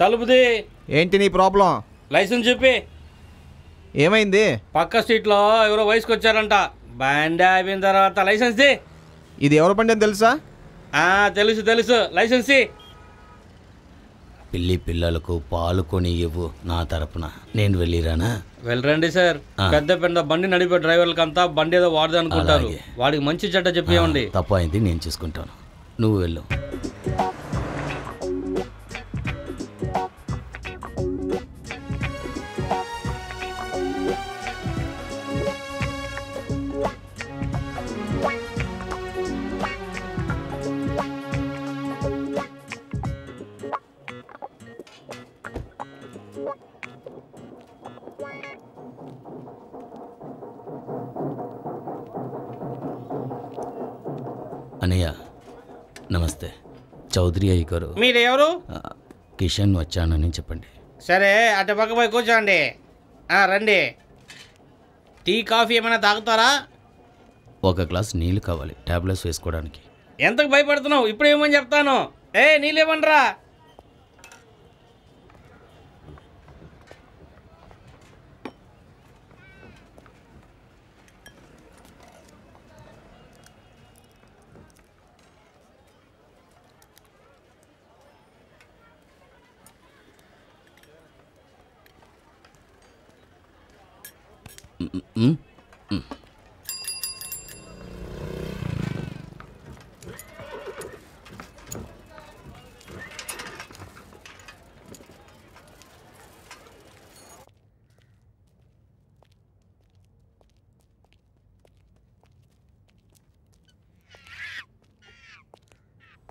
తలుపుది. ఏంటి నీ problem? Licence చెప్పి ఏమైంది? పక్క స్ట్రీట్లో ఎవరో వయసుకు వచ్చారంట బండి అయిపోయిన తర్వాత లైసెన్స్ ది. ఇది ఎవరి బండి అని తెలుసా? తెలుసు తెలుసు. లైసెన్స్ పిల్లి పిల్లలకు పాలు కొని ఇవ్వు నా తరపున. నేను వెళ్ళిరానా? వెళ్ళరండి సార్. పెద్ద పెద్ద బండి నడిపే డ్రైవర్లకి అంతా బండి ఏదో వాడదు అనుకుంటారు అలాగే. వాడికి మంచి చెడ్డ చెప్పేయండి. తప్పు అయింది నేను చూసుకుంటాను. నువ్వు వెళ్ళు. అనయ్య నమస్తే. చౌదరి అయ్య గారు. మీరు ఎవరు కిషన్ వచ్చానని చెప్పండి. సరే అటు పక్క పోయి కూర్చోండి. రండి. టీ కాఫీ ఏమైనా తాగుతారా? ఒక గ్లాస్ నీళ్ళు కావాలి టాబ్లెట్స్ వేసుకోవడానికి. ఎంతకు భయపడుతున్నావు? ఇప్పుడు ఏమని చెప్తాను ఏ నీళ్ళేమనరా ఉమ్,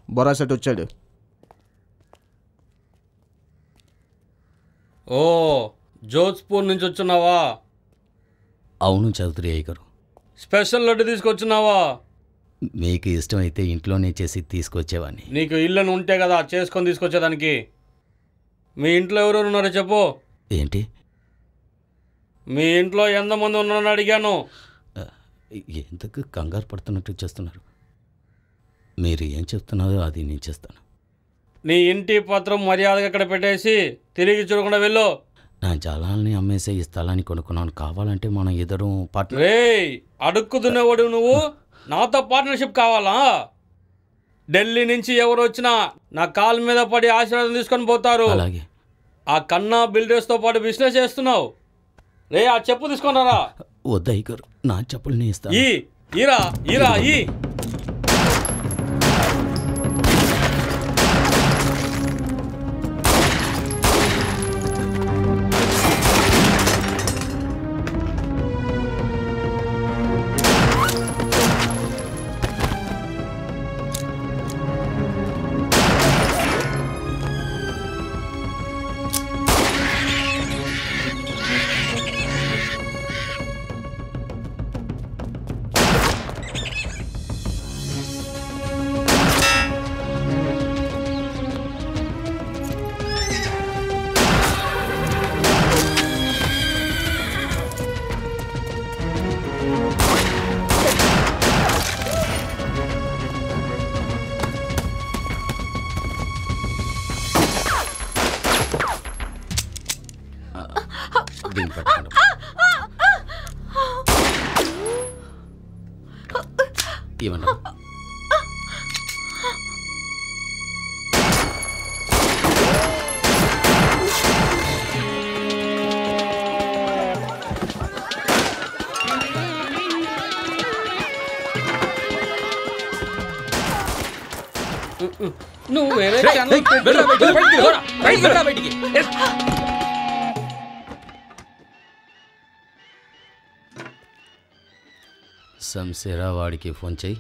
బొరా సెట్ వచ్చాడు ఓ జోధ్పూర్ నుంచి వచ్చున్నావా అవును చౌదరి అయ్య గారు స్పెషల్ లడ్డు తీసుకొచ్చున్నావా మీకు ఇష్టమైతే ఇంట్లోనే చేసి తీసుకొచ్చేవాడిని నీకు ఇల్లుని ఉంటే కదా చేసుకొని తీసుకొచ్చేదానికి. మీ ఇంట్లో ఎవరెవరు ఉన్నారో చెప్పు. ఏంటి? మీ ఇంట్లో ఎంతమంది ఉన్నారని అడిగాను. ఎందుకు కంగారు పడుతున్నట్టు చేస్తున్నారు? మీరు ఏం చెప్తున్నారో అది నేను చేస్తాను. నీ ఇంటి పత్రం మర్యాదగా ఇక్కడ పెట్టేసి తిరిగి చూడకుండా వెళ్ళు. నా జలాల్ని అమ్మేసే ఈ స్థలాన్ని కొనుక్కున్నాను. కావాలంటే మనం ఇద్దరం పార్ట్నర్ అడుక్కుతున్నవాడు నువ్వు? నాతో పార్ట్నర్షిప్ కావాలా? ఢిల్లీ నుంచి ఎవరు వచ్చినా నా కాలు మీద పడి ఆశీర్వాదం తీసుకొని పోతారు. అలాగే. ఆ కన్నా బిల్డర్స్తో పాటు బిజినెస్ చేస్తున్నావు. రే ఆ చెప్పు తీసుకున్నారా వద్దయ్య గారు నా ఇస్తాను. ఈ ఈరా ఈరా ఈ. దీన్ని పట్టుకోండి. ఇవ్వండి నువ్వు వేరే ఛానల్ పెట్టు. సంసేరా వాడికి ఫోన్ చేయి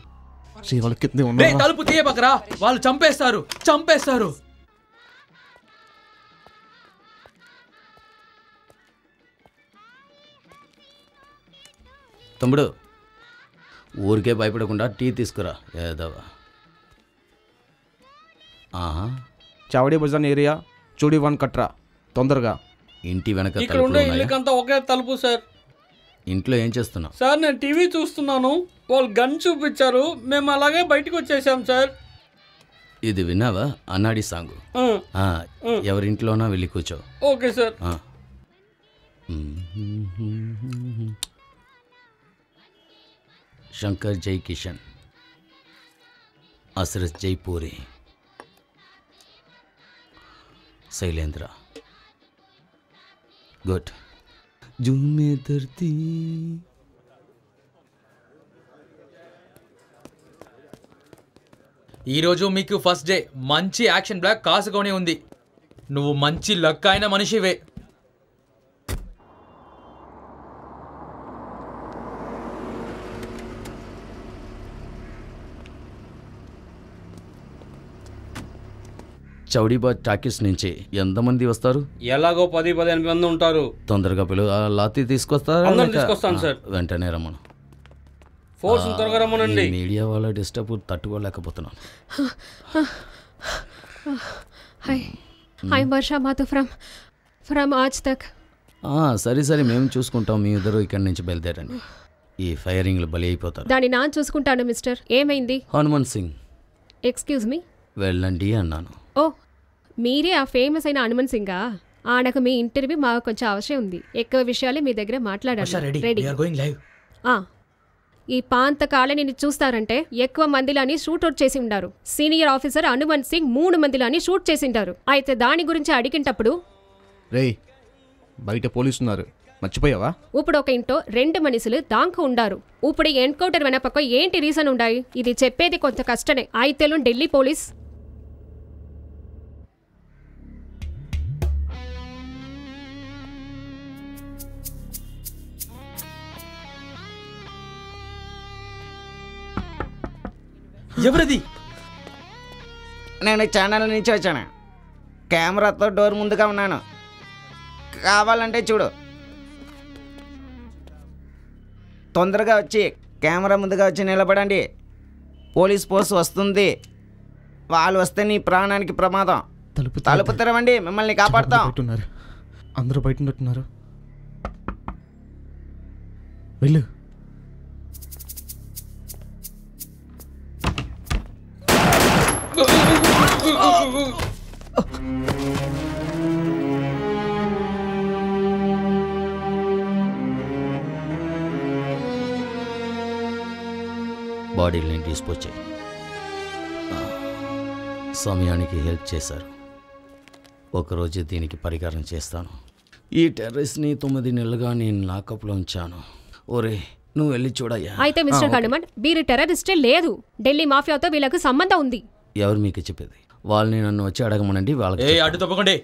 శ్రీ వాళ్ళ కింద తలుపు తీయబకరా వాళ్ళు చంపేస్తారు చంపేస్తారు. తమ్ముడు ఊరికే భయపడకుండా టీ తీసుకురా ఏదవా ఆహా. చావడి బజాన్ ఏరియా చూడి వన్ కట్రా తొందరగా. ఇంటి వెనక ఇక్కడ ఉండే? ఇల్లుకంతా ఒకే తలుపు సార్. ఇంట్లో ఏం చేస్తున్నావు? సార్ నేను టీవీ చూస్తున్నాను. వాళ్ళు గన్ చూపించారు. మేము అలాగే బయటకు వచ్చేసాం సార్. ఇది విన్నావా? అన్నాడి సాంగ్. ఆ, ఎవరింట్లోనా వెళ్ళి కూర్చో. Okay sir. ఆ. శంకర్ జై కిషన్. అసరత్ జై పూరి. శైలేంద్ర. గుడ్. झूमे धरती ఈరోజు మీకు ఫస్ట్ డే. మంచి యాక్షన్ బ్లాక్ కాసుకొని ఉంది. నువ్వు మంచి లక్ అయిన మనిషివే. చౌడీబాద్ టాకీస్ నుంచి ఎంతమంది వస్తారు? ఎలాగో పది పదిహేను మంది ఉంటారు. తొందరగా పిలువ ఆ లాతీ తీసుకొస్తారా? అందరం తీసుకొస్తాను సార్. వెంటనే రమ్మను. ఫోర్స్ త్వరగా రమ్మనండి. మీడియా వాళ్ళ డిస్టర్బ్ తట్టుకోలేకపోతున్నాను. Hi. I'm Varsha Mathu from from Aaj Tak. ఆ, సరే సరే మేము చూసుకుంటాం. మీ ఇద్దరు ఇక్కడి నుంచి బయలుదేరండి. ఈ ఫైరింగ్లు బలి అయిపోతారు. దాన్ని నా చూసుకుంటాను మిస్టర్. ఏమైంది? హనుమంత్ సింగ్. Excuse me. వెళ్ళండి అన్నాను. ఓ మీరే ఆ ఫేమస్ అయిన హనుమన్ సింగా ఆనకు మీ ఇంటర్వ్యూ మాకు కొంచెం అవసరం ఉంది. ఎక్కువ విషయాలే మీ దగ్గర మాట్లాడాలి. రెడీ ఆర్ గోయింగ్ లైవ్ ఆ, ఈ పాంత కాలనీని చూస్తారంటే ఎక్కువ మందిలాని షూట్అవుట్ చేసి ఉండారు. సీనియర్ ఆఫీసర్ హనుమంత్ సింగ్ మూడు మందిలాని షూట్ చేసిండారు అయితే దాని గురించి అడిగినప్పుడు రేయ్ బయట పోలీసు ఉన్నారు మర్చిపోయావా? ఇప్పుడు ఒక ఇంట్లో రెండు మనుషులు దాంకు ఉండారు. ఇప్పుడు ఎన్కౌంటర్ వెనపక్క ఏంటి రీజన్ ఉండాయి? ఇది చెప్పేది కొంత కష్టమే. అయితేలు ఢిల్లీ పోలీస్. ఎవరిది? నేను ఛానల్ నుంచి వచ్చాను. కెమెరాతో డోర్ ముందుగా ఉన్నాను. కావాలంటే చూడు. తొందరగా వచ్చి కెమెరా ముందుగా వచ్చి నిలబడండి. పోలీస్ పోస్ట్ వస్తుంది. వాళ్ళు వస్తే నీ ప్రాణానికి ప్రమాదం. తలుపు తలుపు తెరవండి. మిమ్మల్ని కాపాడుతాం. అందరూ బయట ఉన్నట్టున్నారు. వెళ్ళు. బాడీని డిస్పోజ్ చేయి. ఆ, సమయానికి హెల్ప్ చేశారు. ఒకరోజు దీనికి పరిహారం చేస్తాను. ఈ టెర్రస్ని తొమ్మిది నెలలుగా నేను లాకప్లో ఉంచాను. ఒరే నువ్వు వెళ్ళి చూడయ్యా. అయితే మిస్టర్ హనుమంత్ వీరు టెర్రరిస్టే లేదు. ఢిల్లీ మాఫియాతో వీళ్ళకు సంబంధం ఉంది. ఎవరు మీకు చెప్పేది? వాళ్ళని నన్ను వచ్చి అడగమనండి వాళ్ళకి ఏ అడ్డు తప్పకండి.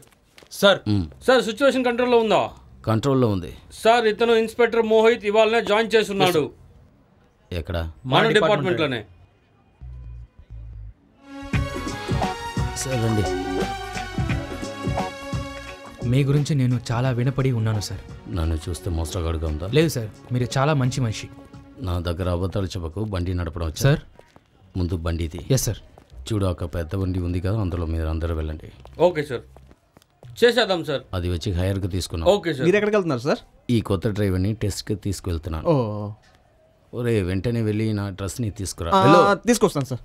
సార్ సార్ సిచ్యువేషన్ కంట్రోల్లో ఉందా? కంట్రోల్లో ఉంది. సార్ ఇతను ఇన్స్పెక్టర్ మోహిత్ ఇవాళనే జాయిన్ చేస్తున్నాడు. ఎక్కడ? మన డిపార్ట్మెంట్లోనే సరే రండి. మీ గురించి నేను చాలా వినపడి ఉన్నాను సార్. నన్ను చూస్తే మోసగాడుగా ఉందా? లేదు సార్. మీరు చాలా మంచి మనిషి. నా దగ్గర అబద్ధాలు చెప్పకు బండి నడపడం వచ్చా? సార్. ముందు బండిది. Yes sir. చూడు ఒక పెద్ద బండి ఉంది కదా అందులో మీరు అందరూ వెళ్ళండి. Okay sir. చేసేద్దాం సార్. అది వచ్చి హైర్కి తీసుకున్నాం. Okay sir. మీరు ఎక్కడికి వెళ్తున్నారు సార్? ఈ కొత్త డ్రైవర్ని టెస్ట్కి తీసుకువెళ్తున్నాను ఓ. ఒరే వెంటనే వెళ్ళి నా డ్రెస్ని తీసుకురా. తీసుకొస్తాను సార్